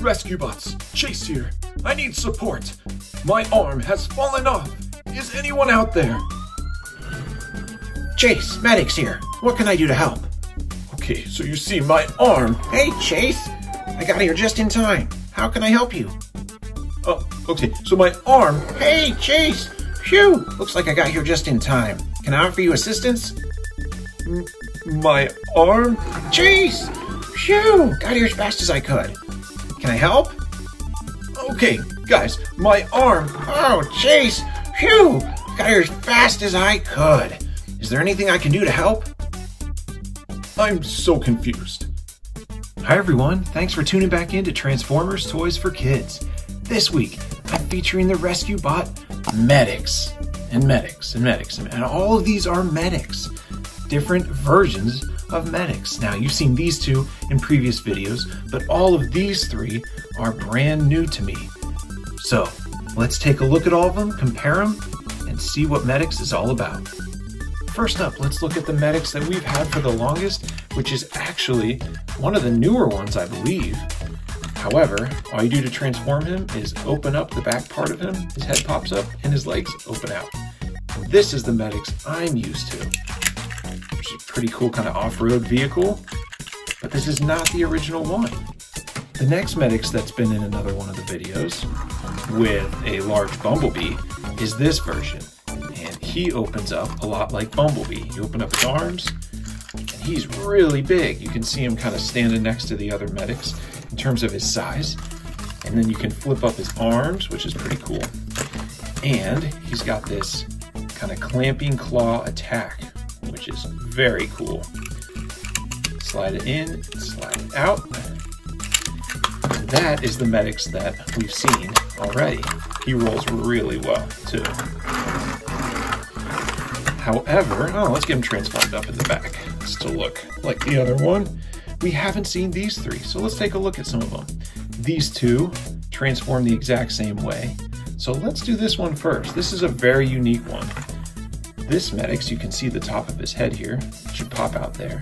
Rescue bots, Chase here. I need support. My arm has fallen off. Is anyone out there? Chase, Medix here. What can I do to help? Okay, so you see my arm. Hey, Chase. I got here just in time. How can I help you? Oh, okay, so my arm. Hey, Chase. Phew. Looks like I got here just in time. Can I offer you assistance? M- my arm? Chase. Phew. Got here as fast as I could. Can I help? Okay, guys, my arm. Oh, Chase. Phew. Got here as fast as I could. Is there anything I can do to help? I'm so confused. Hi everyone, thanks for tuning back in to Transformers Toys for Kids. This week, I'm featuring the rescue bot Medix. And Medix, and Medix, and all of these are Medix. Different versions of Medix. Now, you've seen these two in previous videos, but all of these three are brand new to me. So, let's take a look at all of them, compare them, and see what Medix is all about. First up, let's look at the Medix that we've had for the longest, which is actually one of the newer ones, I believe. However, all you do to transform him is open up the back part of him, his head pops up, and his legs open out. This is the Medix I'm used to. Which is a pretty cool kind of off-road vehicle, but this is not the original one. The next Medix that's been in another one of the videos with a large bumblebee is this version and he opens up a lot like Bumblebee. You open up his arms, and he's really big. You can see him kind of standing next to the other Medix in terms of his size. And then you can flip up his arms, which is pretty cool. And he's got this kind of clamping claw attack, which is very cool. Slide it in, slide it out. That is the Medix that we've seen already. He rolls really well, too. However, oh, let's get him transformed up in the back. Still look like the other one. We haven't seen these three, so let's take a look at some of them. These two transform the exact same way. So let's do this one first. This is a very unique one. This Medix, you can see the top of his head here, it should pop out there,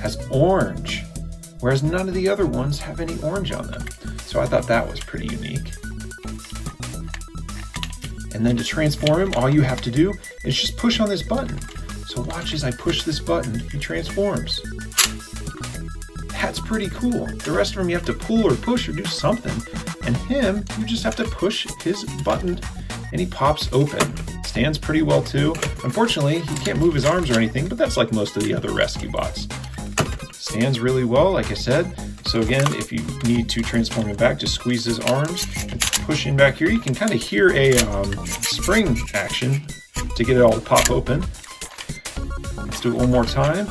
has orange, whereas none of the other ones have any orange on them. So I thought that was pretty unique. And then to transform him, all you have to do is just push on this button. So watch as I push this button, he transforms. That's pretty cool. The rest of them you have to pull or push or do something. And him, you just have to push his button and he pops open. Stands pretty well too. Unfortunately, he can't move his arms or anything, but that's like most of the other rescue bots. Stands really well, like I said. So again, if you need to transform him back, just squeeze his arms and push in back here. You can kind of hear a um, spring action to get it all to pop open. Let's do it one more time.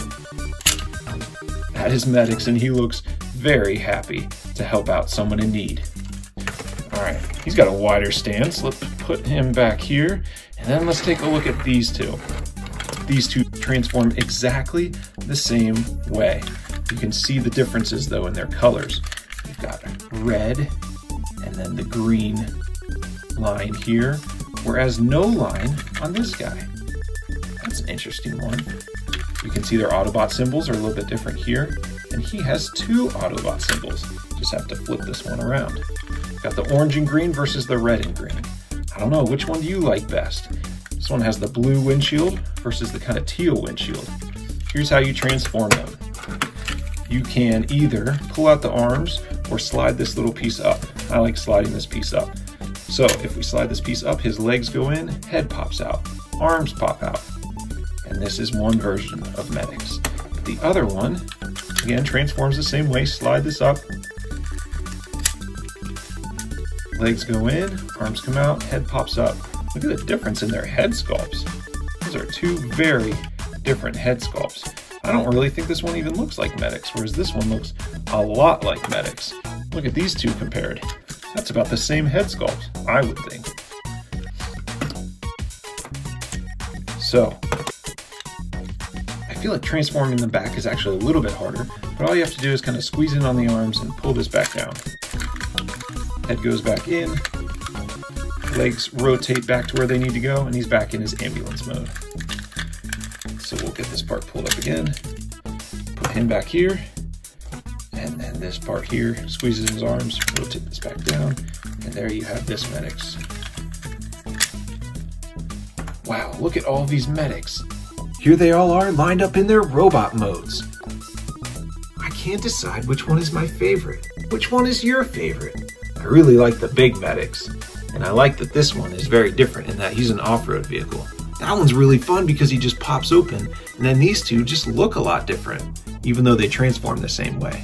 That is Medix, and he looks very happy to help out someone in need. All right, he's got a wider stance. Let's put him back here, and then let's take a look at these two. These two transform exactly the same way. You can see the differences though in their colors. We've got red and then the green line here, whereas no line on this guy. That's an interesting one. You can see their Autobot symbols are a little bit different here, and he has two Autobot symbols. Just have to flip this one around. Got the orange and green versus the red and green. I don't know, which one do you like best? This one has the blue windshield versus the kind of teal windshield. Here's how you transform them. You can either pull out the arms or slide this little piece up. I like sliding this piece up. So if we slide this piece up, his legs go in, head pops out, arms pop out. And this is one version of Medix. The other one, again, transforms the same way. Slide this up. Legs go in, arms come out, head pops up. Look at the difference in their head sculpts. Those are two very different head sculpts. I don't really think this one even looks like Medix, whereas this one looks a lot like Medix. Look at these two compared. That's about the same head sculpt, I would think. So, I feel like transforming the back is actually a little bit harder, but all you have to do is kind of squeeze in on the arms and pull this back down. Head goes back in, legs rotate back to where they need to go, and he's back in his ambulance mode. So we'll get this part pulled up again, put him back here, and then this part here squeezes his arms, rotate this back down, and there you have this Medix. Wow, look at all these Medix. Here they all are lined up in their robot modes. I can't decide which one is my favorite. Which one is your favorite? I really like the big Medix, and I like that this one is very different in that he's an off-road vehicle. That one's really fun because he just pops open, and then these two just look a lot different, even though they transform the same way.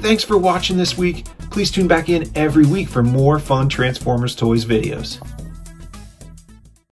Thanks for watching this week. Please tune back in every week for more fun Transformers Toys videos.